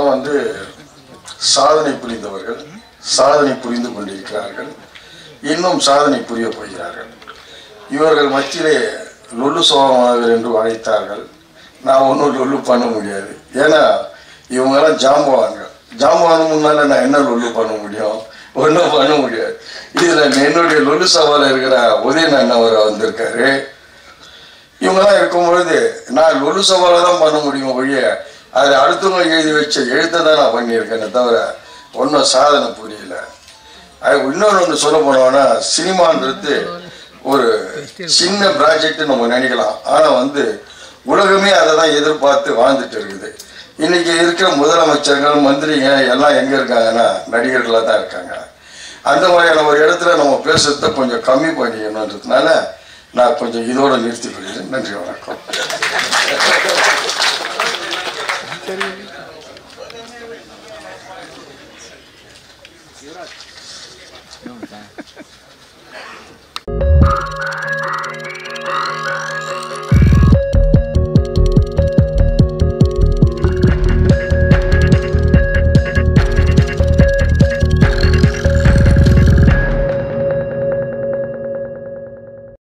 வந்து சாதனை புரிந்தவர்கள் சாதனை புரிந்து கொண்டிருக்கிறார்கள் இன்னும் சாதனை புரிய போகிறார்கள். இவர்கள் மத்தியிலே லொல்லு சோகமானவர் என்று அழைத்தார்கள் நான் ஒன்றும் லொல்லு பண்ண முடியாது. ஏன்னா இவங்கெல்லாம் ஜாம்பவாங்க ஜாம்பவான் முன்னால நான் என்ன லொல்லு பண்ண முடியும்? ஒன்றும் பண்ண முடியாது. இதில் என்னுடைய லொல்லு சவால் இருக்கிற உதயன் அண்ணவர் வந்திருக்காரு. இவங்கெல்லாம் இருக்கும் பொழுது நான் லொல்லு சவாலை தான் பண்ண முடியும் ஒழிய அதில் அடுத்தவங்க எழுதி வச்ச எழுத்தை தான் நான் பண்ணியிருக்கேனே தவிர ஒன்றும் சாதனை புரியல. அது இன்னொன்று ஒன்று சொல்ல போனோம்னா சினிமான்றது ஒரு சின்ன ப்ராஜெக்ட் நம்ம நினைக்கலாம். ஆனால் வந்து உலகமே அதை தான் எதிர்பார்த்து வாழ்ந்துட்டு இருக்குது. இன்னைக்கு இருக்கிற முதலமைச்சர்கள் மந்திரிங்க எல்லாம் எங்கே இருக்காங்கன்னா நடிகர்களாக தான் இருக்காங்க. அந்த மாதிரியான ஒரு இடத்துல நம்ம பேசுறத கொஞ்சம் கம்மி பண்ணிக்கணுன்றதுனால நான் கொஞ்சம் இதோட நிறுத்தி கொள்கிறேன். நன்றி வணக்கம். Caterin. Nu, da.